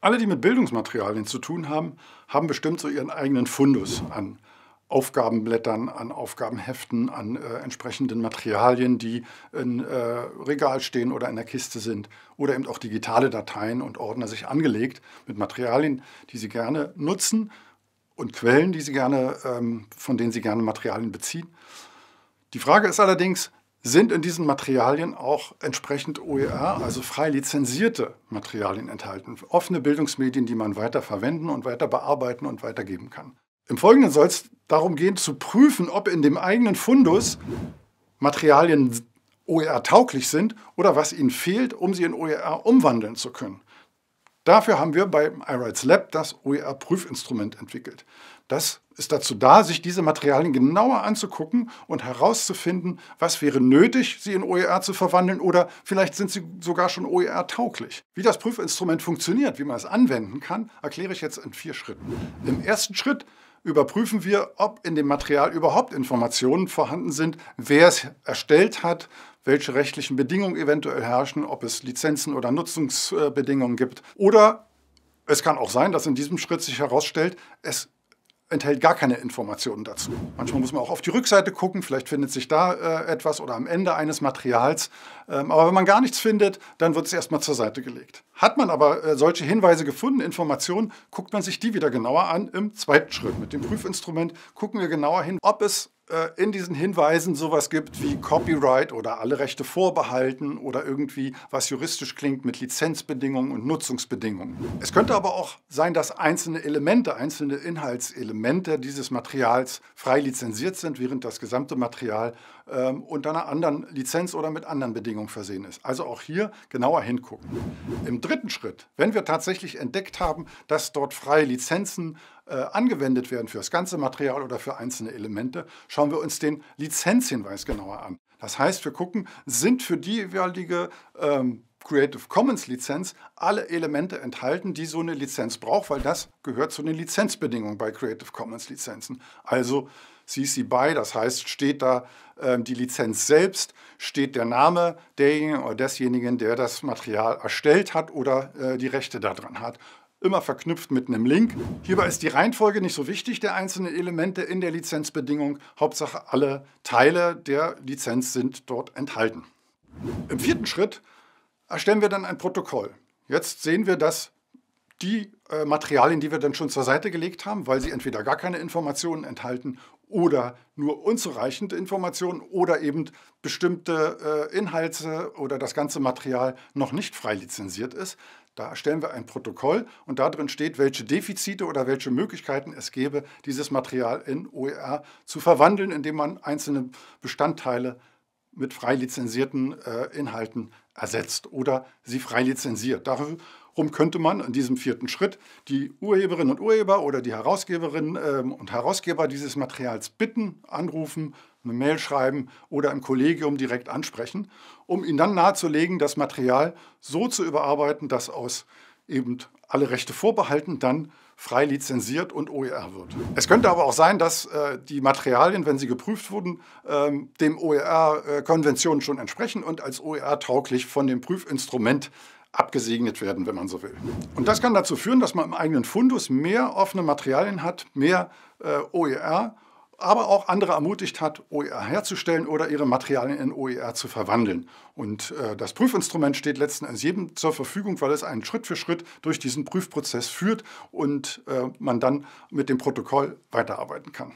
Alle, die mit Bildungsmaterialien zu tun haben, haben bestimmt so ihren eigenen Fundus an Aufgabenblättern, an Aufgabenheften, an äh, entsprechenden Materialien, die in äh, Regal stehen oder in der Kiste sind oder eben auch digitale Dateien und Ordner sich angelegt mit Materialien, die sie gerne nutzen und Quellen, die sie gerne, ähm, von denen sie gerne Materialien beziehen. Die Frage ist allerdings, sind in diesen Materialien auch entsprechend OER, also frei lizenzierte Materialien enthalten. Offene Bildungsmedien, die man weiter verwenden und weiter bearbeiten und weitergeben kann. Im Folgenden soll es darum gehen, zu prüfen, ob in dem eigenen Fundus Materialien OER-tauglich sind oder was ihnen fehlt, um sie in OER umwandeln zu können. Dafür haben wir bei iRights Lab das OER-Prüfinstrument entwickelt. Das ist dazu da, sich diese Materialien genauer anzugucken und herauszufinden, was wäre nötig, sie in OER zu verwandeln oder vielleicht sind sie sogar schon OER-tauglich. Wie das Prüfinstrument funktioniert, wie man es anwenden kann, erkläre ich jetzt in vier Schritten. Im ersten Schritt überprüfen wir, ob in dem Material überhaupt Informationen vorhanden sind, wer es erstellt hat, welche rechtlichen Bedingungen eventuell herrschen, ob es Lizenzen oder Nutzungsbedingungen gibt. Oder es kann auch sein, dass in diesem Schritt sich herausstellt, es enthält gar keine Informationen dazu. Manchmal muss man auch auf die Rückseite gucken, vielleicht findet sich da äh, etwas oder am Ende eines Materials. Ähm, aber wenn man gar nichts findet, dann wird es erstmal zur Seite gelegt. Hat man aber äh, solche Hinweise gefunden, Informationen, guckt man sich die wieder genauer an im zweiten Schritt. Mit dem Prüfinstrument gucken wir genauer hin, ob es in diesen Hinweisen sowas gibt wie Copyright oder alle Rechte vorbehalten oder irgendwie was juristisch klingt mit Lizenzbedingungen und Nutzungsbedingungen. Es könnte aber auch sein, dass einzelne Elemente, einzelne Inhaltselemente dieses Materials frei lizenziert sind, während das gesamte Material ähm, unter einer anderen Lizenz oder mit anderen Bedingungen versehen ist. Also auch hier genauer hingucken. Im dritten Schritt, wenn wir tatsächlich entdeckt haben, dass dort freie Lizenzen äh, angewendet werden für das ganze Material oder für einzelne Elemente, schauen wir uns den Lizenzhinweis genauer an. Das heißt, wir gucken, sind für die jeweilige ähm, Creative Commons Lizenz alle Elemente enthalten, die so eine Lizenz braucht, weil das gehört zu den Lizenzbedingungen bei Creative Commons Lizenzen. Also CC BY, das heißt, steht da äh, die Lizenz selbst, steht der Name derjenigen oder desjenigen, der das Material erstellt hat oder äh, die Rechte daran hat immer verknüpft mit einem Link. Hierbei ist die Reihenfolge nicht so wichtig der einzelnen Elemente in der Lizenzbedingung. Hauptsache alle Teile der Lizenz sind dort enthalten. Im vierten Schritt erstellen wir dann ein Protokoll. Jetzt sehen wir, dass die äh, Materialien, die wir dann schon zur Seite gelegt haben, weil sie entweder gar keine Informationen enthalten oder nur unzureichende Informationen oder eben bestimmte äh, Inhalte oder das ganze Material noch nicht frei lizenziert ist. Da erstellen wir ein Protokoll und da drin steht, welche Defizite oder welche Möglichkeiten es gäbe, dieses Material in OER zu verwandeln, indem man einzelne Bestandteile mit frei lizenzierten äh, Inhalten ersetzt oder sie frei lizenziert. Darum könnte man in diesem vierten Schritt die Urheberinnen und Urheber oder die Herausgeberinnen ähm, und Herausgeber dieses Materials bitten, anrufen, eine Mail schreiben oder im Kollegium direkt ansprechen, um ihnen dann nahezulegen, das Material so zu überarbeiten, dass aus eben alle Rechte vorbehalten dann frei lizenziert und OER wird. Es könnte aber auch sein, dass äh, die Materialien, wenn sie geprüft wurden, ähm, dem OER-Konventionen schon entsprechen und als OER-tauglich von dem Prüfinstrument abgesegnet werden, wenn man so will. Und das kann dazu führen, dass man im eigenen Fundus mehr offene Materialien hat, mehr äh, OER aber auch andere ermutigt hat, OER herzustellen oder ihre Materialien in OER zu verwandeln. Und äh, das Prüfinstrument steht letzten Endes jedem zur Verfügung, weil es einen Schritt für Schritt durch diesen Prüfprozess führt und äh, man dann mit dem Protokoll weiterarbeiten kann.